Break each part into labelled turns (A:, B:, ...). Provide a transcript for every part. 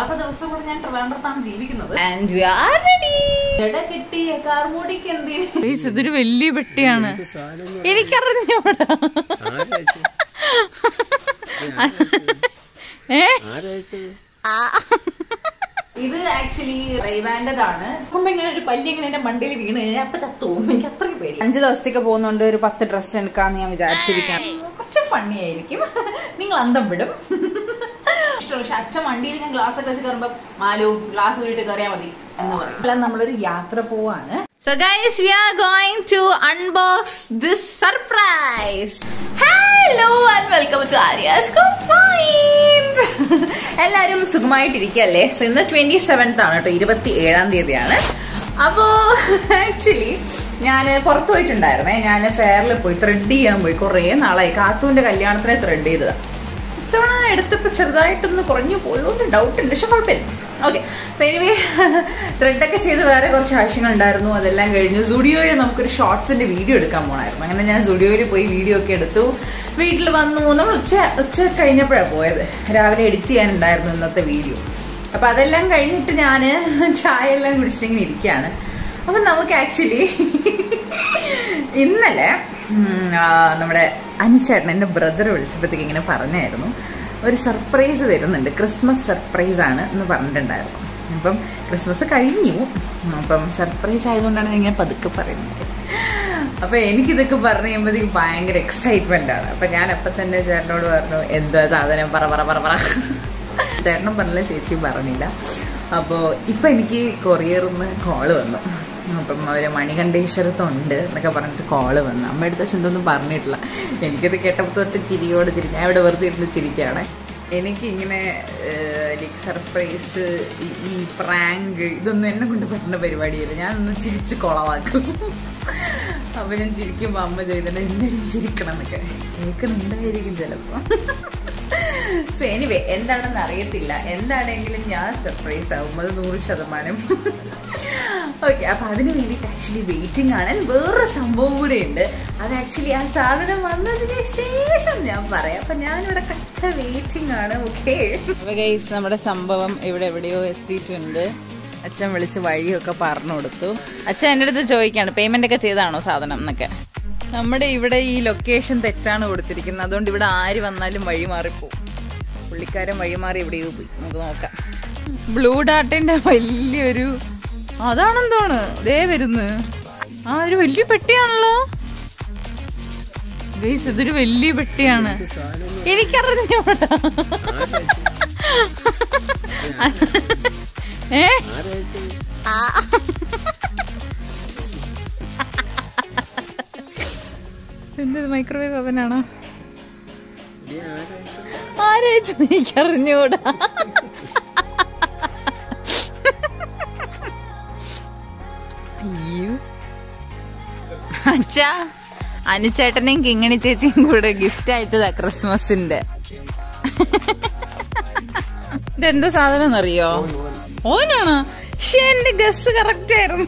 A: നാളത്തെ ദിവസം കൂടെ ഞാൻ ട്രിവാൻഡ്രത്താണ് ജീവിക്കുന്നത്. ആൻഡ് വി ആർ റെഡി കിട്ടിയ കാർമൂടിക്ക് എന്തിന് ഇതൊരു വലിയ പെട്ടിയാണ്. എനിക്കറിഞ്ഞൂടാ. ഏ? ഇത് ആക്ച്വലി റൈവാൻഡതാണ് നോക്കുമ്പോ ഇങ്ങനെ ഒരു പല്ലി ഇങ്ങനെ എന്റെ മണ്ടിയിൽ വീണ് കഴിഞ്ഞാൽ അപ്പൊ ചത്തുവും എനിക്ക് അത്രയും പേടി. അഞ്ചു ദിവസത്തേക്ക് പോകുന്നോണ്ട് ഒരു പത്ത് ഡ്രസ്സ് എടുക്കാന്ന് ഞാൻ വിചാരിച്ചിരിക്കാം. കുറച്ച് ഫണ്ണി ആയിരിക്കും. നിങ്ങൾ അന്തം വിടും. പക്ഷെ അച്ഛൻ വണ്ടിയിൽ ഞാൻ ഗ്ലാസ് ഒക്കെ വെച്ച് കയറുമ്പോ മാലു ഗ്ലാസ് വീട്ടിൽ കയറിയാൽ മതി എന്ന് പറയും. അല്ല നമ്മളൊരു യാത്ര പോവാണ്. So guys we are going to unbox this surprise hello and welcome to Arya's combines എല്ലാരും സുഖമായിട്ടിരിക്കല്ലേ? സോ ഇന്ന് ട്വന്റി സെവൻത്ത് ആണ് കേട്ടോ ഇരുപത്തി ഏഴാം തീയതിയാണ്. അപ്പോ ആക്ച്വലി ഞാൻ പുറത്തു പോയിട്ടുണ്ടായിരുന്നേ. ഞാൻ ഫെയറിൽ പോയി ത്രെഡ് ചെയ്യാൻ പോയി. കുറേ നാളായി. കാത്തുവിന്റെ കല്യാണത്തിനെ ത്രെഡ് ചെയ്തതാ. ഇത്തവണ എടുത്തപ്പോൾ ചെറുതായിട്ടൊന്ന് കുറഞ്ഞു പോയോ എന്ന് ഡൗട്ട് ഉണ്ട് പക്ഷെ കുഴപ്പമില്ല. ഓക്കെ അപ്പം എനിവേ ത്രെഡൊക്കെ ചെയ്ത് വേറെ കുറച്ച് ആവശ്യങ്ങളുണ്ടായിരുന്നു അതെല്ലാം കഴിഞ്ഞു. സ്റ്റുഡിയോയിൽ നമുക്കൊരു ഷോർട്സിന്റെ വീഡിയോ എടുക്കാൻ പോകണമായിരുന്നു അങ്ങനെ ഞാൻ സ്റ്റുഡിയോയിൽ പോയി വീഡിയോ ഒക്കെ എടുത്തു. വീട്ടിൽ വന്നു. നമ്മൾ ഉച്ച ഉച്ച കഴിഞ്ഞപ്പോഴാണ് പോയത്. രാവിലെ എഡിറ്റ് ചെയ്യാനുണ്ടായിരുന്നു ഇന്നത്തെ വീഡിയോ അപ്പോൾ അതെല്ലാം കഴിഞ്ഞിട്ട് ഞാൻ ചായ എല്ലാം കുടിച്ചിട്ടിങ്ങനെ ഇരിക്കുകയാണ്. അപ്പം നമുക്ക് ആക്ച്വലി ഇന്നലെ നമ്മുടെ അനുചേട്ടൻ എന്റെ ബ്രദർ വിളിച്ചപ്പോഴത്തേക്ക് ഇങ്ങനെ പറഞ്ഞായിരുന്നു. ഒരു സർപ്രൈസ് വരുന്നുണ്ട്. ക്രിസ്മസ് സർപ്രൈസ് ആണ് എന്ന് പറഞ്ഞിട്ടുണ്ടായിരുന്നു. അപ്പം ക്രിസ്മസ് കഴിഞ്ഞു. അപ്പം സർപ്രൈസ് ആയതുകൊണ്ടാണ് ഇങ്ങനെ പതുക്കെ പറയുന്നത്. അപ്പൊ എനിക്കിതൊക്കെ പറഞ്ഞു കഴിയുമ്പോഴത്തേക്ക് ഭയങ്കര എക്സൈറ്റ്മെന്റ് ആണ്. അപ്പൊ ഞാൻ അപ്പൊ തന്നെ ചേട്ടനോട് പറഞ്ഞു എന്താ സാധനം? പറ പറ പറ പറ. ചേട്ടനും പറഞ്ഞില്ല ചേച്ചിയും പറഞ്ഞില്ല. അപ്പോൾ ഇപ്പം എനിക്ക് കൊറിയറിൽ നിന്ന് കോൾ വന്നു. അപ്പം അവർ മണികണ്ഠേശ്വരത്തുണ്ട് എന്നൊക്കെ പറഞ്ഞിട്ട് കോൾ വന്നു. അമ്മ അടുത്ത പക്ഷെ എന്തൊന്നും പറഞ്ഞിട്ടില്ല. എനിക്കത് കേട്ടപ്പോൾ തൊട്ട് ചിരിയോട് ചിരി. ഞാൻ ഇവിടെ വെറുതെ ഇരുന്ന് ചിരിക്കുകയാണ്. എനിക്കിങ്ങനെ ലൈക്ക് സർപ്രൈസ് ഈ പ്രാങ്ക് ഇതൊന്നും എന്നെ കൊണ്ട് പറ്റുന്ന പരിപാടിയല്ല. ഞാനൊന്ന് ചിരിച്ച് കുളവാക്കും. അപ്പം ഞാൻ ചിരിക്കുമ്പോൾ അമ്മ ചെയ്തിട്ട് എന്തായാലും ചിരിക്കണം എന്നൊക്കെ കേൾക്കുന്നുണ്ടായിരിക്കും ചിലപ്പോൾ സോ എനിവേ എന്താണെന്ന് അറിയത്തില്ല എന്താണെങ്കിലും ഞാൻ സർപ്രൈസ് ആവും. അത് നൂറ് ശതമാനം. ഓക്കെ അപ്പൊ അതിന് വേണ്ടിയിട്ട് ആക്ച്വലി വെയിറ്റിംഗ് ആണ്. വേറെ വേറൊരു സംഭവം കൂടെ ഉണ്ട്. അത് ആക്ച്വലി ആ സാധനം വന്നതിന് ശേഷം ഞാൻ പറയാം. അപ്പൊ ഞാനിവിടെ കട്ട വെയിറ്റിംഗ് ആണ് ഓക്കെ നമ്മുടെ സംഭവം ഇവിടെ എവിടെയോ എത്തിയിട്ടുണ്ട്. അച്ഛൻ വിളിച്ച് വഴിയൊക്കെ പറഞ്ഞു കൊടുത്തു. അച്ഛൻ എന്റെ അടുത്ത് ചോദിക്കാണ് പേയ്മെന്റ് ഒക്കെ ചെയ്താണോ സാധനം? എന്നൊക്കെ. നമ്മുടെ ഇവിടെ ഈ ലൊക്കേഷൻ തെറ്റാണ് കൊടുത്തിരിക്കുന്നത്. അതുകൊണ്ട് ഇവിടെ ആര് വന്നാലും വഴി മാറിപ്പോവും. പുള്ളിക്കാരൻ വഴി മാറി എവിടെയോ പോയി. നമുക്ക് നോക്കാം. ബ്ലൂ ഡാട്ടിന്റെ വലിയൊരു അതാണെന്തോണ്? ദേ വരുന്നു. ആ ഒരു വലിയ പെട്ടിയാണല്ലോ. ഗൈസ് ഇതൊരു വലിയ പെട്ടിയാണ്. എനിക്കറിഞ്ഞൂടാ. ഏ? എന്തത് മൈക്രോവേവ് അവനാണോ ആരാച്ചു എനിക്കറിഞ്ഞൂടാ. അച്ഛാ അനുചേട്ടനെയും കിങ്ങണി ചേച്ചിയും കൂടെ ഗിഫ്റ്റ് ആയിട്ടതാ ക്രിസ്മസിന്റെ. ഇതെന്താ സാധനം എന്നറിയോ ഓനാണ്. പക്ഷെ എന്റെ ഗസ് കറക്റ്റ് ആയിരുന്നു.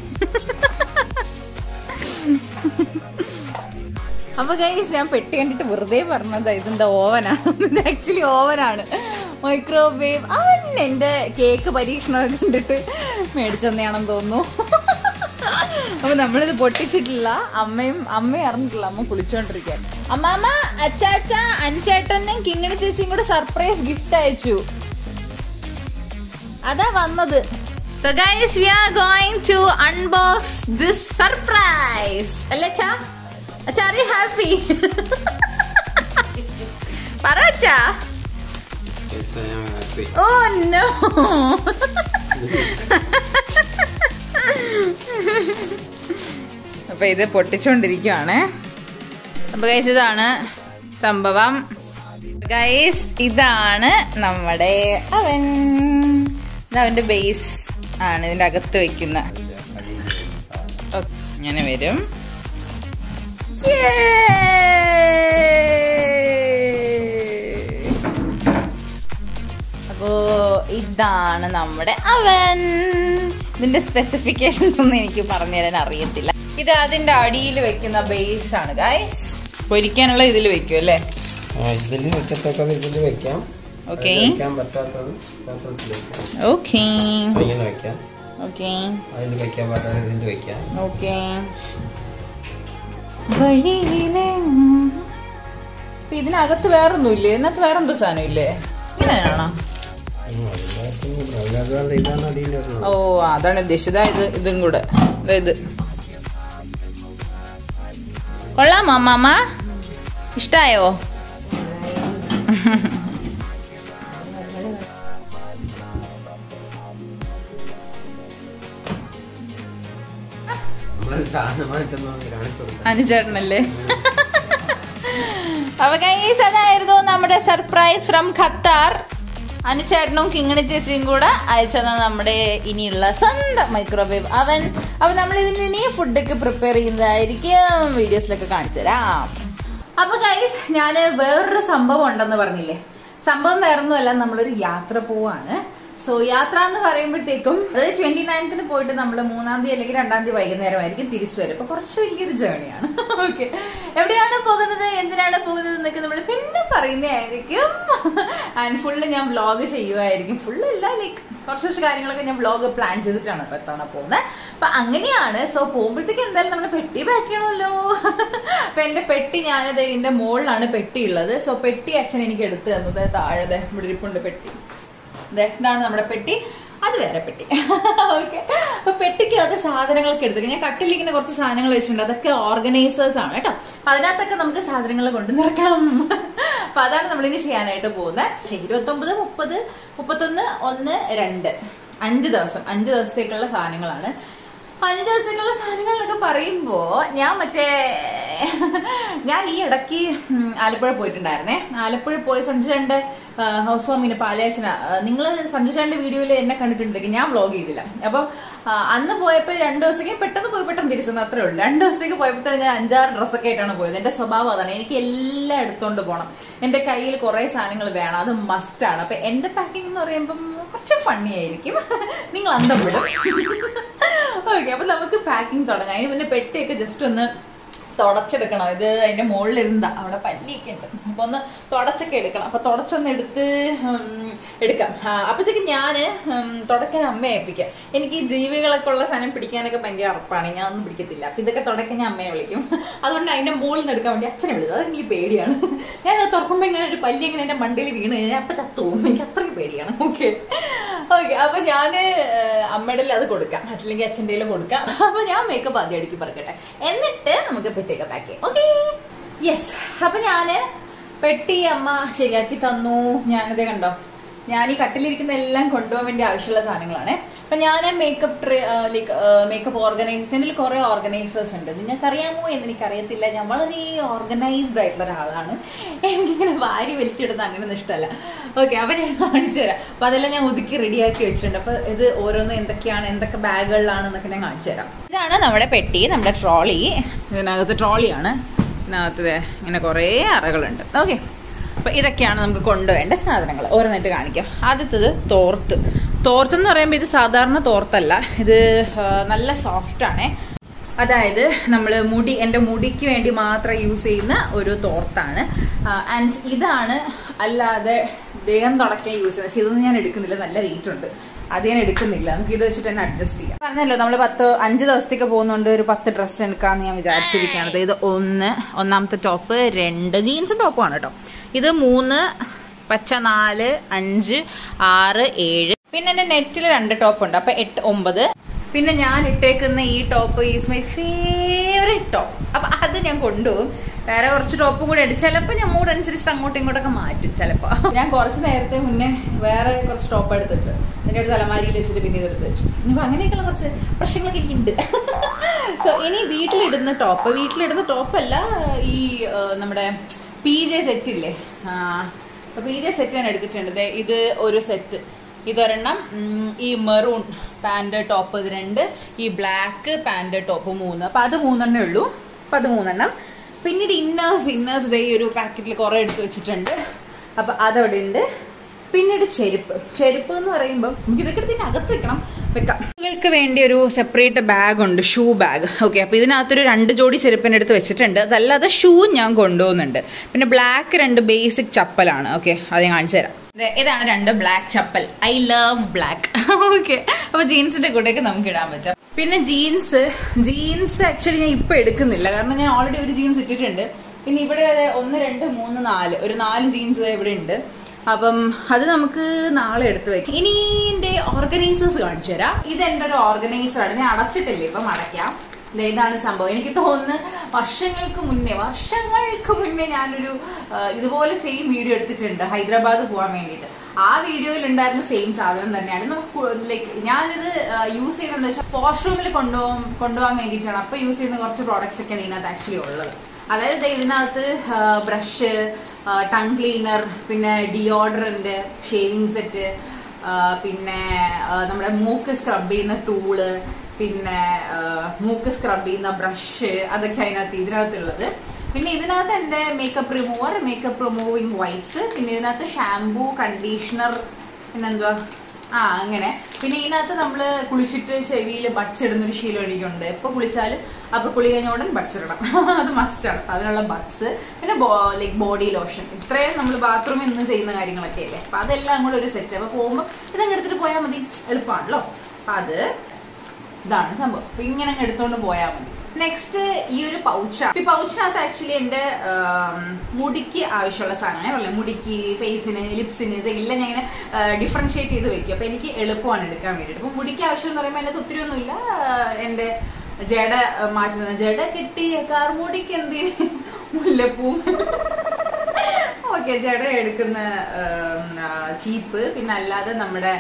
A: അപ്പൊ ഗൈസ് ഞാൻ പെട്ടി കണ്ടിട്ട് വെറുതെ പറഞ്ഞതാ ഇതെന്താ ഓവനാണ് ആക്ച്വലി ഓവനാണ് മൈക്രോവേവ് അവൻ എന്റെ കേക്ക് പരീക്ഷണം കണ്ടിട്ട് മേടിച്ചെന്നെയാണെന്ന് തോന്നുന്നു. അപ്പൊ നമ്മളിത് പൊട്ടിച്ചിട്ടില്ല. അമ്മയും അമ്മയും അറിഞ്ഞിട്ടില്ല. അമ്മ കുളിച്ചോണ്ടിരിക്കാൻ. അമ്മാമ്മ അച്ചാച്ച അഞ്ചേട്ടനും കിങ്ങിണി ചേച്ചിയും കൂടെ സർപ്രൈസ് ഗിഫ്റ്റ് അയച്ചു. അതാ വന്നത്. So guys we are going to unbox this surprise അല്ലേ അച്ഛാ? ഹാപ്പി പറ അച്ഛാ. ഓ നോ അപ്പൊ ഇത് പൊട്ടിച്ചോണ്ടിരിക്കുവാണ്. അപ്പൊ ഗൈസ് ഇതാണ് സംഭവം. ഗൈസ് ഇതാണ് നമ്മുടെ അവൻ. അവന്റെ ബേസ് ആണ് ഇതിന്റെ അകത്ത് വെക്കുന്ന. ഇങ്ങനെ വരും! അപ്പോ ഇതാണ് നമ്മുടെ അവൻ. ഇതിന്റെ സ്പെസിഫിക്കേഷൻസ് ഒന്നും എനിക്ക് പറഞ്ഞുതരാൻ അറിയത്തില്ല. ഇത് അതിന്റെ അടിയിൽ വെക്കുന്ന ബേസ് ആണ് ഗൈസ് പൊരിക്കാനുള്ള ഇതിൽ വെക്കും അല്ലേ?
B: ഇതിനകത്ത് ഇതിൽ ഇല്ലേ ഇതിൽ വെക്കാം.
A: ഓക്കെ
B: അതിൽ വെക്കാൻ പറ്റാത്തത് പാത്രത്തിൽ വെക്കാം
A: ഓക്കെ
B: അപ്പൊ ഇങ്ങനെ വെക്കാം.
A: ഓക്കെ
B: അതിൽ വെക്കാൻ പറ്റാതെ ഇതിൽ വെക്കാം.
A: ഓക്കെ വഴിയിലെ അപ്പൊ ഇതിനകത്ത് വേറൊന്നുമില്ലേ? ഇതിനകത്ത് വേറെന്തോ സാധനം ഇല്ലേ ഇങ്ങനെയാണോ? ഓ അതാണ് ഉദ്ദേശിച്ചത്. ഇത് ഇതും കൂടെ. ഇത് കൊള്ളാമോ അമ്മാമ്മ. ഇഷ്ടായോ? അനുചേട്ടനല്ലേ? അപ്പൊ ഗൈസ് അതായിരുന്നു നമ്മുടെ സർപ്രൈസ് ഫ്രം ഖത്താർ. അനുചേട്ടനും കിങ്ങിണി ചേച്ചിയും കൂടെ അയച്ചത് നമ്മുടെ ഇനിയുള്ള സ്വന്തം മൈക്രോവേവ് അവൻ അപ്പം നമ്മൾ ഇതിൽ ഇനി ഫുഡൊക്കെ പ്രിപ്പയർ ചെയ്യുന്നതായിരിക്കും. വീഡിയോസിലൊക്കെ കാണിച്ചു തരാം. അപ്പൊ ഗൈസ് ഞാൻ വേറൊരു സംഭവം ഉണ്ടെന്ന് പറഞ്ഞില്ലേ? സംഭവം വേറൊന്നുമല്ല നമ്മളൊരു യാത്ര പോവാണ്. സോ യാത്ര എന്ന് പറയുമ്പോഴത്തേക്കും അതായത് ട്വന്റി നയൻത്തിന് പോയിട്ട് നമ്മൾ മൂന്നാം തീയതി അല്ലെങ്കിൽ രണ്ടാം തീയതി വൈകുന്നേരമായിരിക്കും തിരിച്ചു വരും. അപ്പൊ കുറച്ച് വലിയൊരു ജേണിയാണ് ഓക്കെ എവിടെയാണ് പോകുന്നത്? എന്തിനാണ് പോകുന്നത് എന്നൊക്കെ നമ്മൾ പിന്നെ പറയുന്നതായിരിക്കും. ആൻഡ് ഫുള്ള് ഞാൻ വ്ളോഗ് ചെയ്യുമായിരിക്കും ഫുള്ള് അല്ല ലൈക്ക് കുറച്ച് കുറച്ച് കാര്യങ്ങളൊക്കെ ഞാൻ വ്ളോഗ് പ്ലാൻ ചെയ്തിട്ടാണ് ഇപ്പൊ എത്തവണ പോകുന്നത് അപ്പൊ അങ്ങനെയാണ്. സോ പോകുമ്പോഴത്തേക്ക് എന്തായാലും നമ്മൾ പെട്ടി പാക്ക് അപ്പൊ എന്റെ പെട്ടി ഞാനത് ഇതിന്റെ മുകളിലാണ് പെട്ടി ഉള്ളത്. സോ പെട്ടി അച്ഛൻ എനിക്ക് എടുത്തു തന്നത്. താഴെ ഇവിടെ ഇരിപ്പുണ്ട് പെട്ടി. ഇതാണ് നമ്മുടെ പെട്ടി. അത് വേറെ പെട്ടി. ഓക്കെ അപ്പൊ പെട്ടിക്ക് അത് സാധനങ്ങളൊക്കെ എടുത്തു. ഞാൻ കട്ടിലിങ്ങനെ കുറച്ച് സാധനങ്ങൾ വെച്ചിട്ടുണ്ട്. അതൊക്കെ ഓർഗനൈസേഴ്സ് ആണ് കേട്ടോ. അപ്പൊ അതിനകത്തൊക്കെ നമുക്ക് സാധനങ്ങൾ കൊണ്ടു നിറക്കണം അപ്പൊ അതാണ് നമ്മളിനി ചെയ്യാനായിട്ട് പോകുന്നത്. ഇരുപത്തി ഒമ്പത് മുപ്പത് മുപ്പത്തൊന്ന് ഒന്ന് രണ്ട്. അഞ്ച് ദിവസം. അഞ്ച് ദിവസത്തേക്കുള്ള സാധനങ്ങളാണ്. അഞ്ച് ദിവസത്തേക്കുള്ള സാധനങ്ങൾ എന്നൊക്കെ പറയുമ്പോ ഞാൻ മറ്റേ ഞാൻ ഈ ഇടയ്ക്ക് ആലപ്പുഴ പോയിട്ടുണ്ടായിരുന്നേ. ആലപ്പുഴ പോയി സഞ്ജുചേട്ടന്റെ ഹൗസ് വാമിന്റെ പാലയച്ചന. നിങ്ങൾ സഞ്ജുശാന്റെ വീഡിയോയിൽ എന്നെ കണ്ടിട്ടുണ്ടെങ്കിൽ ഞാൻ വ്ളോഗ് ചെയ്തില്ല. അപ്പം അന്ന് പോയപ്പോൾ രണ്ടു ദിവസത്തേക്ക് പെട്ടെന്ന് പോയി പെട്ടെന്ന് തിരിച്ചു അത്രേ ഉള്ളൂ. രണ്ടു ദിവസത്തേക്ക് പോയപ്പോൾ തന്നെ ഞാൻ അഞ്ചാറ് ഡ്രസ്സൊക്കെ ആയിട്ടാണ് പോയത്. എന്റെ സ്വഭാവം അതാണ്. എനിക്ക് എല്ലാം എടുത്തോണ്ട് പോകണം എന്റെ കയ്യിൽ കുറെ സാധനങ്ങൾ വേണം. അത് മസ്റ്റ് ആണ്. അപ്പൊ എന്റെ പാക്കിംഗ് എന്ന് പറയുമ്പം കുറച്ച് ഫണ്ണി ആയിരിക്കും. നിങ്ങൾ അന്തപ്പെടും ഓക്കെ അപ്പൊ നമുക്ക് പാക്കിംഗ് തുടങ്ങാം. അതിന് പിന്നെ പെട്ടിയൊക്കെ ജസ്റ്റ് ഒന്ന് തുടച്ചെടുക്കണം. ഇത് അതിന്റെ മുകളിലിരുന്ന. അവിടെ പല്ലിയൊക്കെ ഉണ്ട്. അപ്പൊ ഒന്ന് തുടച്ചൊക്കെ എടുക്കണം. അപ്പൊ തുടച്ചൊന്ന് എടുത്ത് ഉം, എടുക്കാം. അപ്പത്തേക്ക് ഉം, തുടക്കാൻ അമ്മയെ ഏൽപ്പിക്കാം. എനിക്ക് ഈ ജീവികളൊക്കെ ഉള്ള സാധനം പിടിക്കാനൊക്കെ ഭയങ്കര ഉറപ്പാണ് ഞാൻ ഒന്നും പിടിക്കത്തില്ല. അപ്പൊ ഇതൊക്കെ തുടക്കാൻ ഞാൻ അമ്മയെ വിളിക്കും. അതുകൊണ്ട് അതിന്റെ മുകളിൽ നിന്ന് എടുക്കാൻ വേണ്ടി അച്ഛനെ വിളിച്ചത്. അതെനിക്ക് പേടിയാണ്. ഞാൻ അത് തുറക്കുമ്പോ ഇങ്ങനെ ഒരു പല്ലി ഇങ്ങനെ എന്റെ മണ്ടിൽ വീണ് കഴിഞ്ഞാൽ അപ്പൊ ചത്തു പോകും. എനിക്ക് അത്രയ്ക്ക് പേടിയാണ്. ഓക്കെ. ഓക്കെ. അപ്പൊ ഏഹ്, അമ്മയുടെ അത് കൊടുക്കാം. അല്ലെങ്കിൽ അച്ഛന്റെ കൊടുക്കാം. അപ്പൊ ഞാൻ മേക്കപ്പ് ആദ്യം അടിക്കി പറക്കട്ടെ. എന്നിട്ട് നമുക്ക് പെട്ടിയൊക്കെ പാക്ക് ചെയ്യാം. ഓക്കെ. യെസ് അപ്പൊ ഞാൻ പെട്ടി അമ്മ ശരിയാക്കി തന്നു. ഞാനിതേ കണ്ടോ? ഞാൻ ഈ കട്ടിലിരിക്കുന്ന എല്ലാം കൊണ്ടുപോകാൻ വേണ്ടി ആവശ്യമുള്ള സാധനങ്ങളാണ്. അപ്പൊ ഞാൻ മേക്കപ്പ് ലൈക്ക് മേക്കപ്പ് ഓർഗനൈസേഴ്സിന്റെ കുറേ ഓർഗനൈസേഴ്സ് ഉണ്ട്. നിങ്ങൾക്കറിയാമോ എന്ന് എനിക്കറിയത്തില്ല. ഞാൻ വളരെ ഓർഗനൈസ്ഡ് ആയിട്ടുള്ള ഒരാളാണ്. എനിക്കിങ്ങനെ വാരി വലിച്ചിടുന്ന അങ്ങനെയൊന്നും ഇഷ്ടമല്ല. ഓക്കെ അപ്പൊ ഞാൻ കാണിച്ചു തരാം. അപ്പൊ അതെല്ലാം ഞാൻ ഒതുക്കി റെഡിയാക്കി വെച്ചിട്ടുണ്ട്. അപ്പൊ ഇത് ഓരോന്ന് എന്തൊക്കെയാണ് എന്തൊക്കെ ബാഗുകളിലാണ് എന്നൊക്കെ ഞാൻ കാണിച്ചു തരാം. ഇതാണ് നമ്മുടെ പെട്ടി നമ്മുടെ ട്രോളി ഇതിനകത്ത് ട്രോളിയാണ് ഇതിനകത്ത് ഇങ്ങനെ കുറേ അറകളുണ്ട്. ഓക്കെ അപ്പൊ ഇതൊക്കെയാണ് നമുക്ക് കൊണ്ടുവേണ്ട സാധനങ്ങൾ. ഓരോന്നിട്ട് കാണിക്കാം. ആദ്യത്തത് തോർത്ത്. തോർത്ത് എന്ന് പറയുമ്പോൾ ഇത് സാധാരണ തോർത്തല്ല. ഇത് നല്ല സോഫ്റ്റ് ആണേ. അതായത് നമ്മൾ മുടി എന്റെ മുടിക്ക് വേണ്ടി മാത്രം യൂസ് ചെയ്യുന്ന ഒരു തോർത്താണ്. ആൻഡ് ഇതാണ് അല്ലാതെ ദേഹം തുടക്കാൻ യൂസ് ചെയ്യുന്നത്. പക്ഷെ ഇതൊന്നും ഞാൻ എടുക്കുന്നില്ല. നല്ല വെയിറ്റ് ഉണ്ട്. അത് ഞാൻ എടുക്കുന്നില്ല. നമുക്ക് ഇത് വെച്ചിട്ട് തന്നെ അഡ്ജസ്റ്റ് ചെയ്യാം. പറഞ്ഞല്ലോ നമ്മൾ പത്ത് അഞ്ച് ദിവസത്തേക്ക് പോകുന്നുണ്ട്. ഒരു പത്ത് ഡ്രസ്സ് എടുക്കാന്ന് ഞാൻ വിചാരിച്ചിരിക്കുകയാണ്. ഇത് ഒന്ന് ഒന്നാമത്തെ ടോപ്പ് രണ്ട് ജീൻസ് ടോപ്പാണ് കേട്ടോ. ഇത് മൂന്ന് പച്ച നാല് അഞ്ച് ആറ് ഏഴ്. പിന്നെ എന്റെ നെറ്റിൽ രണ്ട് ടോപ്പ് ഉണ്ട്. അപ്പൊ എട്ട് ഒമ്പത്. പിന്നെ ഞാൻ ഇട്ടേക്കുന്ന ഈ top is my favourite top. അപ്പൊ അത് ഞാൻ കൊണ്ടുപോകും. വേറെ കുറച്ച് ടോപ്പും കൂടെ എടുത്ത് ചിലപ്പോൾ ഞാൻ മൂഡ് അനുസരിച്ചിട്ട് അങ്ങോട്ടും ഇങ്ങോട്ടൊക്കെ മാറ്റും ചിലപ്പോ. ഞാൻ കുറച്ച് നേരത്തെ മുന്നേ വേറെ കുറച്ച് ടോപ്പ് എടുത്ത് വെച്ച്. എന്റെ അടുത്ത് അലമാരിയിൽ വെച്ചിട്ട് പിന്നെ ഇതെടുത്ത് വെച്ചു. ഇനി അങ്ങനെയൊക്കെയുള്ള കുറച്ച് പ്രശ്നങ്ങളൊക്കെ എനിക്കുണ്ട്. സോ ഇനി വീട്ടിലിടുന്ന ടോപ്പ് വീട്ടിലിടുന്ന ടോപ്പല്ല ഈ നമ്മുടെ പി ജെ സെറ്റ് ഇല്ലേ? ആ. പി ജെ സെറ്റ് ഞാൻ എടുത്തിട്ടുണ്ട്. ഇത് ഒരു സെറ്റ് ഇതൊരെണ്ണം ഈ മെറൂൺ പാന്റ് ടോപ്പ് ഇത് രണ്ട് ഈ ബ്ലാക്ക് പാന്റ് ടോപ്പ് മൂന്ന്. അപ്പൊ അത് മൂന്നെണ്ണേ ഉള്ളൂ. അപ്പൊ അത് മൂന്നെണ്ണം. പിന്നീട് ഇന്നേഴ്സ് ഇന്നേഴ്സ് ഇതേ ഒരു പാക്കറ്റിൽ കുറെ എടുത്ത് വെച്ചിട്ടുണ്ട്. അപ്പൊ അതവിടെ ഉണ്ട് പിന്നീട് ചെരുപ്പ്. ചെരുപ്പ് എന്ന് പറയുമ്പോൾ നമുക്ക് ഇതൊക്കെ എടുത്ത് അകത്ത് വെക്കണം. വെക്കാം. വേണ്ടി ഒരു സെപ്പറേറ്റ് ബാഗ് ഉണ്ട് ഷൂ ബാഗ് ഓക്കെ അപ്പൊ ഇതിനകത്തൊരു രണ്ട് ജോഡി ചെരുപ്പിനെടുത്ത് വെച്ചിട്ടുണ്ട്. അതല്ലാതെ ഷൂ ഞാൻ കൊണ്ടുപോകുന്നുണ്ട്. പിന്നെ ബ്ലാക്ക് രണ്ട് ബേസിക് ചപ്പലാണ്. ഓക്കെ അത് ഞാൻ കാണിച്ചു തരാം. ഇതാണ് രണ്ട് black chappal. I love black okay അപ്പൊ ജീൻസിന്റെ കൂടെയൊക്കെ നമുക്ക് ഇടാൻ പറ്റും. പിന്നെ ജീൻസ് ജീൻസ് ആക്ച്വലി ഞാൻ ഇപ്പൊ എടുക്കുന്നില്ല. കാരണം ഞാൻ ഓൾറെഡി ഒരു ജീൻസ് ഇട്ടിട്ടുണ്ട്. പിന്നെ ഇവിടെ ഒന്ന് രണ്ട് മൂന്ന് നാല്. ഒരു നാല് ജീൻസ് ഇവിടെ ഉണ്ട്. അപ്പം അത് നമുക്ക് നാളെ എടുത്ത് വെക്കാം. ഇനി എന്റെ ഓർഗനൈസേഴ്സ് കാണിച്ചു തരാം. ഇത് എന്റെ ഒരു ഓർഗനൈസർ ആണ് ഞാൻ അടച്ചിട്ടില്ലേ ഇപ്പം അടയ്ക്കാം. ഇതാണ് സംഭവം. എനിക്ക് തോന്നുന്നു വർഷങ്ങൾക്ക് മുന്നേ വർഷങ്ങൾക്ക് മുന്നേ ഞാനൊരു ഇതുപോലെ സെയിം വീഡിയോ എടുത്തിട്ടുണ്ട് ഹൈദരാബാദ് പോകാൻ വേണ്ടിയിട്ട്. ആ വീഡിയോയിൽ ഉണ്ടായിരുന്ന സെയിം സാധനം തന്നെയാണ്. നമുക്ക് ലൈക്ക് ഞാനിത് യൂസ് ചെയ്യുന്നത് വെച്ചാൽ വാഷ്റൂമിൽ കൊണ്ടുപോകാൻ കൊണ്ടുപോകാൻ വേണ്ടിയിട്ടാണ്. അപ്പൊ യൂസ് ചെയ്യുന്ന കുറച്ച് പ്രോഡക്ട്സ് ഒക്കെയാണ് ഇതിനകത്ത് ആക്ച്വലി ഉള്ളത്. അതായത് ഇതിനകത്ത് ബ്രഷ് ടങ് ക്ലീനർ പിന്നെ ഡിയോഡറന്റ് ഷേവിംഗ് സെറ്റ് പിന്നെ നമ്മുടെ മൂക്ക് സ്ക്രബ് ചെയ്യുന്ന ടൂൾ പിന്നെ മൂക്ക് സ്ക്രബ് ചെയ്യുന്ന ബ്രഷ് അതൊക്കെ അതിനകത്ത് ഇതിനകത്തുള്ളത്. പിന്നെ ഇതിനകത്ത് എന്റെ makeup remover makeup removing wipes പിന്നെ ഇതിനകത്ത് ഷാംപൂ കണ്ടീഷണർ പിന്നെന്തുവാ? ആ അങ്ങനെ. പിന്നെ ഇതിനകത്ത് നമ്മൾ കുളിച്ചിട്ട് ചെവിയിൽ ബഡ്സ് ഇടുന്ന ഒരു ശീലം എനിക്കുണ്ട്. എപ്പൊ കുളിച്ചാൽ അപ്പൊ കുളി കഴിഞ്ഞ ഉടൻ ബഡ്സ് ഇടണം. അത് മസ്റ്റാണ് അപ്പൊ അതിനുള്ള ബഡ്സ് പിന്നെ ലൈക്ക് ബോഡി ലോഷൻ ഇത്രയും നമ്മൾ ബാത്റൂമിൽ നിന്ന് ചെയ്യുന്ന കാര്യങ്ങളൊക്കെ അല്ലേ? അപ്പൊ അതെല്ലാം കൂടെ ഒരു സെറ്റ് അപ്പൊ പോകുമ്പോൾ ഇതങ്ങ് എടുത്തിട്ട് പോയാൽ മതി. എളുപ്പമാണല്ലോ അപ്പൊ അത് ഇതാണ് സംഭവം. അപ്പൊ ഇങ്ങനെ എടുത്തോണ്ട് പോയാൽ മതി. നെക്സ്റ്റ് ഈ ഒരു പൗച്ചാണ് ഈ പൗച്ചിനകത്ത് ആക്ച്വലി എന്റെ മുടിക്ക് ആവശ്യമുള്ള സാധനമാണ്. മുടിക്ക് ഫേസിന് ലിപ്സിന് ഇതെല്ലാം ഞാൻ ഇങ്ങനെ ഡിഫറൻഷിയേറ്റ് ചെയ്ത് വെക്കും. അപ്പൊ എനിക്ക് എളുപ്പമാണ് എടുക്കാൻ വേണ്ടിയിട്ട്. അപ്പൊ മുടിക്ക് ആവശ്യം എന്ന് പറയുമ്പോൾ അതിനകത്ത് ഒത്തിരി ഒന്നുമില്ല എന്റെ ജട മാറ്റുന്ന ജട കെട്ടി കാർമുടിക്ക് എന്ത് മുല്ലപ്പൂ ഓക്കെ ജട എടുക്കുന്ന ചീപ്പ്. പിന്നെ അല്ലാതെ നമ്മുടെ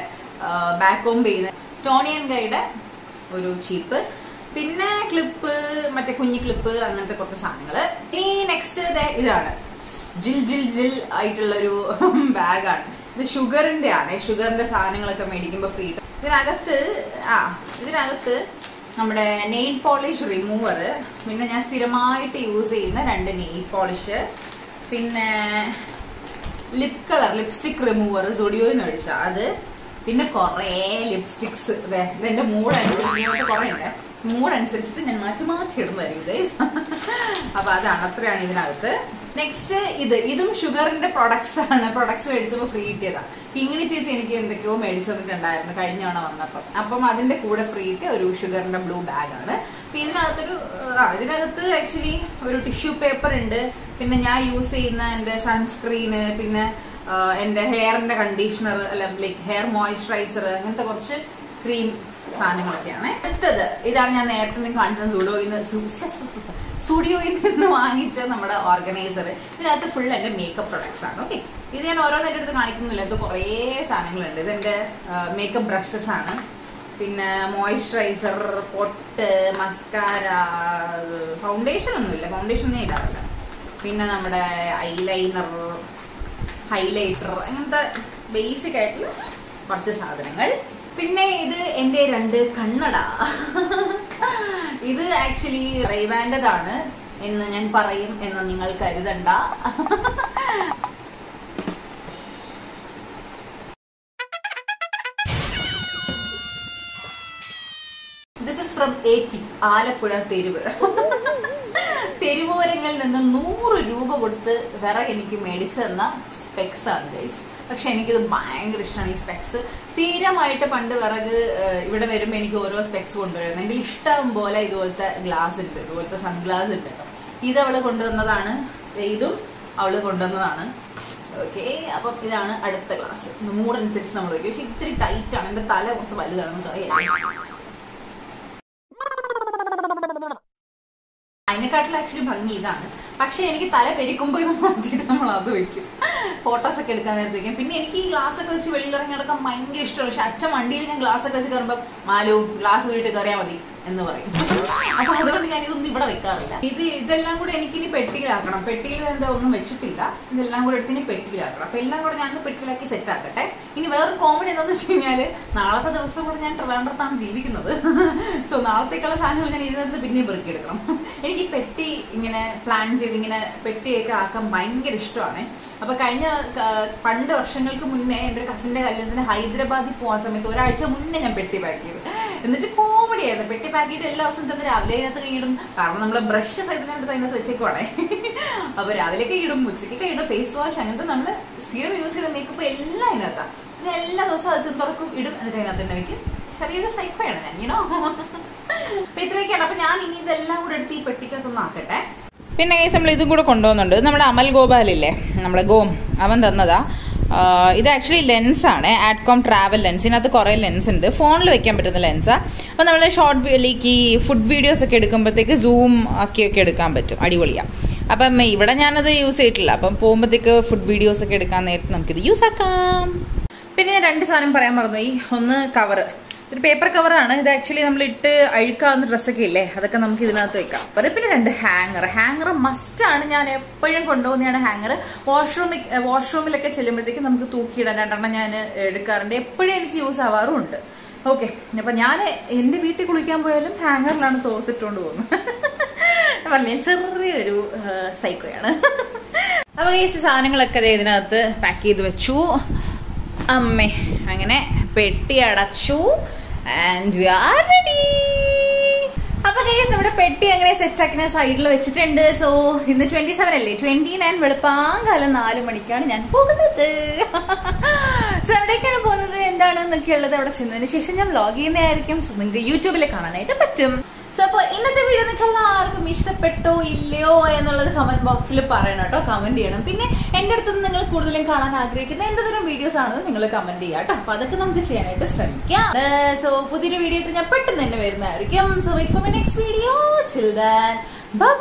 A: ബാക്ക് ഹോം ചെയ്യുന്ന ടോണിയൻ ഗൈഡ് ഒരു ചീപ്പ്. പിന്നെ ക്ലിപ്പ് മറ്റേ കുഞ്ഞി ക്ലിപ്പ് അങ്ങനത്തെ കുറച്ച് സാധനങ്ങൾ. ഇനി നെക്സ്റ്റ് ഇതാണ്. ജിൽ ജിൽ ജിൽ ആയിട്ടുള്ള ഒരു ബാഗാണ്. ഇത് ഷുഗറിന്റെ ആണ്. ഷുഗറിന്റെ സാധനങ്ങളൊക്കെ മേടിക്കുമ്പോ ഫ്രീ ഇതിനകത്ത് ആ ഇതിനകത്ത് നമ്മുടെ നെയിൽ പോളിഷ് റിമൂവർ പിന്നെ ഞാൻ സ്ഥിരമായിട്ട് യൂസ് ചെയ്യുന്ന രണ്ട് നെയിൽ പോളിഷ് പിന്നെ ലിപ് കളർ ലിപ്സ്റ്റിക് റിമൂവർ സുഡിയോന്ന് മേടിച്ച അത് പിന്നെ കുറേ ലിപ്സ്റ്റിക്സ് ഇതെന്റെ മൂഡ് അനുസരിച്ച് കുറേ ഉണ്ട്. മൂഡ് അനുസരിച്ചിട്ട് ഞാൻ മാറ്റി മാറ്റി ഇടുന്നതായിരിക്കും ഗൈസ് അപ്പൊ അതാണ് അത്രയാണ് ഇതിനകത്ത്. നെക്സ്റ്റ് ഇത് ഇതും ഷുഗറിന്റെ പ്രൊഡക്ട്സ് ആണ്. പ്രൊഡക്ട്സ് മേടിച്ചപ്പോ ഫ്രീ കിട്ടിയതാ. കിങ്ങിണി ചേച്ചി എനിക്ക് എന്തൊക്കെയോ മേടിച്ചിട്ടുണ്ടായിരുന്നു കഴിഞ്ഞ തവണ വന്നപ്പം. അപ്പം അതിന്റെ കൂടെ ഫ്രീ കിട്ടിയ ഒരു ഷുഗറിന്റെ ബ്ലൂ ബാഗാണ് പിന്നെ ഇതിനകത്തൊരു ഇതിനകത്ത് ആക്ച്വലി ഒരു ടിഷ്യൂ പേപ്പർ ഉണ്ട്. പിന്നെ ഞാൻ യൂസ് ചെയ്യുന്ന എന്റെ സൺസ്ക്രീന് പിന്നെ എന്റെ ഹെയറിന്റെ കണ്ടീഷണർ അല്ല ലൈക്ക് ഹെയർ മോയിസ്ചറൈസർ അങ്ങനത്തെ കുറച്ച് ക്രീം സാധനങ്ങളൊക്കെയാണ്. അടുത്തത് ഇതാണ് ഞാൻ നേരത്തെ നിന്ന് കാണിച്ചത് സുഡോയിൽ നിന്ന് സ്റ്റുഡിയോയിൽ നിന്ന് വാങ്ങിച്ച നമ്മുടെ ഓർഗനൈസർ. ഇതിനകത്ത് ഫുൾ എന്റെ മേക്കപ്പ് പ്രൊഡക്ട്സ് ആണ് ഓക്കെ ഇത് ഞാൻ ഓരോന്നെന്റെ അടുത്ത് കാണിക്കുന്നില്ല. ഇത് കുറേ സാധനങ്ങളുണ്ട്. ഇതെന്റെ മേക്കപ്പ് ബ്രഷസ് ആണ്. പിന്നെ മോയിസ്ചറൈസർ പൊട്ട് മസ്കാര ഫൗണ്ടേഷൻ ഒന്നുമില്ല. ഫൗണ്ടേഷൻ ഒന്നും ഇടാറില്ല. പിന്നെ നമ്മുടെ ഐലൈനർ ഹൈലൈറ്റർ അങ്ങനത്തെ ബേസിക് ആയിട്ടുള്ള കുറച്ച് സാധനങ്ങൾ. പിന്നെ ഇത് എന്റെ രണ്ട് കണ്ണട. ഇത് ആക്ച്വലി റൈവാൻഡതാണ് എന്ന് ഞാൻ പറയും എന്ന് നിങ്ങൾ കരുതണ്ട. This is from A T Alappuzha തെരുവ്. തെരുവോരങ്ങളിൽ നിന്ന് നൂറ് രൂപ കൊടുത്ത് വിറ എനിക്ക് മേടിച്ചു തന്ന സ്പെക്സ് ആണ് ഗൈസ് പക്ഷെ എനിക്കിത് ഭയങ്കര ഇഷ്ടമാണ് ഈ സ്പെക്സ് സ്ഥിരമായിട്ട് പണ്ട് വിറക് ഇവിടെ വരുമ്പോൾ എനിക്ക് ഓരോ സ്പെക്സ് കൊണ്ടുവരുന്നത്. എങ്കിൽ ഇഷ്ടം പോലെ ഇതുപോലത്തെ ഗ്ലാസ് ഉണ്ട് ഇതുപോലത്തെ സൺഗ്ലാസ് ഉണ്ട് ഇത് അവൾ കൊണ്ടുവന്നതാണ് ഇതും അവൾ കൊണ്ടുവന്നതാണ്. ഓക്കെ അപ്പം ഇതാണ് അടുത്ത ഗ്ലാസ് മൂടനുസരിച്ച് നമ്മൾ വയ്ക്കും പക്ഷെ ഇത്തിരി ടൈറ്റ് ആണ്. എന്റെ തല കുറച്ച് വലുതാണ് അതിനെക്കാട്ടിലും ആക്ച്വലി ഭംഗി ഇതാണ്. പക്ഷെ എനിക്ക് തല പെരിക്കുമ്പോൾ ഇത് മാറ്റിയിട്ട് നമ്മൾ അത് വെക്കും. ഫോട്ടോസ് ഒക്കെ എടുക്കാൻ നേരത്തേക്കും. പിന്നെ എനിക്ക് ഈ ഗ്ലാസ് ഒക്കെ വെച്ച് വെളിയിലിറങ്ങി നടക്കാൻ ഭയങ്കര ഇഷ്ടമാണ്. പക്ഷെ അച്ഛൻ വണ്ടിയിൽ ഞാൻ ഗ്ലാസ് ഒക്കെ വെച്ച് കയറുമ്പോൾ മാലു ഗ്ലാസ് വീട്ടിൽ കയറിയാൽ മതി. എന്ന് പറയും. അപ്പൊ അതുകൊണ്ട് ഞാൻ ഇതൊന്നും ഇവിടെ വെക്കാറില്ല. ഇത് ഇതെല്ലാം കൂടെ എനിക്ക് ഇനി പെട്ടിയിലാക്കണം. പെട്ടിയിൽ എന്താ ഒന്നും വെച്ചിട്ടില്ല. ഇതെല്ലാം കൂടെ എടുത്ത് ഇനി പെട്ടിയിലാക്കണം. അപ്പൊ എല്ലാം കൂടെ ഞാൻ പെട്ടിയിലാക്കി സെറ്റ് ആക്കട്ടെ. ഇനി വേറെ കോമഡി എന്താണെന്ന് വെച്ച് കഴിഞ്ഞാൽ നാളത്തെ ദിവസം കൂടെ ഞാൻ ട്രിവാൻഡ്രത്താണ് ജീവിക്കുന്നത്. സോ നാളത്തേക്കുള്ള സാധനങ്ങൾ ഞാൻ ഇതിനകത്ത് പിന്നെയും പെറുക്കിയെടുക്കണം. എനിക്ക് പെട്ടി ഇങ്ങനെ പ്ലാൻ ചെയ്ത് ഇങ്ങനെ പെട്ടിയൊക്കെ ആക്കാൻ ഭയങ്കര ഇഷ്ടമാണ്. അപ്പൊ കഴിഞ്ഞ പണ്ട് വർഷങ്ങൾക്ക് മുന്നേ എന്റെ കസിന്റെ കല്യാണത്തിന് ഹൈദരാബാദിൽ പോകാൻ സമയത്ത് ഒരാഴ്ച മുന്നേ ഞാൻ പെട്ടി പാക്ക് ചെയ്തു എന്നിട്ട് ആയിരുന്നു പെട്ടി പാക്ക് ചെയ്ത് എല്ലാ ദിവസവും ചെന്ന് രാവിലെ അതിനകത്ത് കൈയിടും. കാരണം നമ്മൾ ബ്രഷ് സൈഡിനടുത്ത് അതിനകത്ത് വെച്ചേക്കുവാണേ. അപ്പൊ രാവിലെ ഇടും ഉച്ചയ്ക്ക് ഇടും ഫേസ് വാഷ് അങ്ങനത്തെ നമ്മൾ സീറം യൂസ് ചെയ്ത മേക്കപ്പ് എല്ലാം അതിനകത്താണ് എല്ലാ ദിവസവും അത് തുറക്കും ഇടും എന്നിട്ട് അതിനകത്ത് തന്നെ വെക്കും. ചെറിയൊരു സൈക്കോയാണ് ഞാൻ യൂനോ അപ്പൊ ഇത്രയൊക്കെയാണ്. അപ്പൊ ഞാൻ ഇനി ഇതെല്ലാം കൂടെ എടുത്ത് ഈ പെട്ടിക്കകത്തൊന്ന് ആക്കട്ടെ. പിന്നെ കേസ് നമ്മൾ ഇതും കൂടെ കൊണ്ടുപോകുന്നുണ്ട്. നമ്മുടെ അമൽ ഗോപാലില്ലേ? നമ്മുടെ ഗോം അവൻ തന്നതാ. ഇത് ആക്ച്വലി ലെൻസ് ആണ്. ആഡ്കോം ട്രാവൽ ലെൻസ് ഇതിനകത്ത് കുറേ ലെൻസ് ഉണ്ട്. ഫോണിൽ വെക്കാൻ പറ്റുന്ന ലെൻസാണ് അപ്പോൾ നമ്മൾ ഷോർട്ട് ലൈക്ക് ഈ ഫുഡ് വീഡിയോസ് ഒക്കെ എടുക്കുമ്പോഴത്തേക്ക് സൂം ആക്കിയൊക്കെ എടുക്കാൻ പറ്റും. അടിപൊളിയാണ് അപ്പം ഇവിടെ ഞാനത് യൂസ് ചെയ്തിട്ടില്ല. അപ്പം പോകുമ്പോഴത്തേക്ക് ഫുഡ് വീഡിയോസ് ഒക്കെ എടുക്കാൻ നേരത്തെ നമുക്കിത് യൂസ് ആക്കാം. പിന്നെ ഞാൻ രണ്ട് സാധനം പറയാൻ പറഞ്ഞു ഈ ഒന്ന് കവറ് ഒരു പേപ്പർ കവറാണ് ഇത് ആക്ച്വലി നമ്മൾ ഇട്ട് അഴുക്കാവുന്ന ഡ്രസ്സൊക്കെ ഇല്ലേ? അതൊക്കെ നമുക്ക് ഇതിനകത്ത് വെക്കാം. ഒരു പിന്നെ രണ്ട് ഹാങ്ങർ ഹാങ്ങർ മസ്റ്റ് ആണ് ഞാൻ എപ്പോഴും കൊണ്ടുപോകുന്നതാണ് ഹാങ്ങർ വാഷ്റൂമിൽ വാഷ്റൂമിലൊക്കെ ചെല്ലുമ്പോഴത്തേക്ക് നമുക്ക് തൂക്കിയിടാൻ രണ്ടെണ്ണം ഞാൻ എടുക്കാറുണ്ട്. എപ്പോഴും എനിക്ക് യൂസ് ആവാറും ഉണ്ട് ഓക്കെ അപ്പൊ ഞാൻ എന്റെ വീട്ടിൽ കുളിക്കാൻ പോയാലും ഹാങ്ങറിലാണ് തോർത്തിട്ടുകൊണ്ട് പോകുന്നത്. ഞാൻ ചെറിയൊരു സൈക്കോയാണ് അപ്പൊ ഈ സാധനങ്ങളൊക്കെ ഇതിനകത്ത് പാക്ക് ചെയ്ത് വെച്ചു. അമ്മേ അങ്ങനെ പെട്ടി അടച്ചു. ആൻഡ് വി ആർ റെഡി അപ്പൊ കേസ് നമ്മുടെ പെട്ടി അങ്ങനെ സെറ്റ് ആക്കി സൈഡിൽ വെച്ചിട്ടുണ്ട്. സോ ഇന്ന് ട്വന്റി സെവൻ അല്ലേ? ട്വന്റി നയൻ വെളുപ്പാങ്കാലം നാല് മണിക്കാണ് ഞാൻ പോകുന്നത്. സോ എവിടേക്കാണ് പോകുന്നത്? എന്താണെന്നൊക്കെ ഉള്ളത് അവിടെ ചെന്നതിന് ശേഷം ഞാൻ വ്ലോഗ് ചെയ്യുന്നതായിരിക്കും. നിങ്ങൾക്ക് യൂട്യൂബിൽ കാണാനായിട്ട് പറ്റും. സോ അപ്പൊ ഇന്നത്തെ വീഡിയോ നിങ്ങൾക്ക് എല്ലാവർക്കും ഇഷ്ടപ്പെട്ടോ ഇല്ലയോ എന്നുള്ളത് കമന്റ് ബോക്സിൽ പറയണം കേട്ടോ കമന്റ് ചെയ്യണം. പിന്നെ എന്റെ അടുത്ത് നിന്ന് നിങ്ങൾ കൂടുതലും കാണാൻ ആഗ്രഹിക്കുന്ന എന്തുതരം വീഡിയോസ് ആണെന്ന് നിങ്ങൾ കമന്റ് ചെയ്യാം കേട്ടോ അപ്പൊ അതൊക്കെ നമുക്ക് ചെയ്യാനായിട്ട് ശ്രമിക്കാം. സോ പുതിയൊരു വീഡിയോ ആയിട്ട് ഞാൻ പെട്ടെന്ന് തന്നെ വരുന്നതായിരിക്കും. So wait for my next video till then bye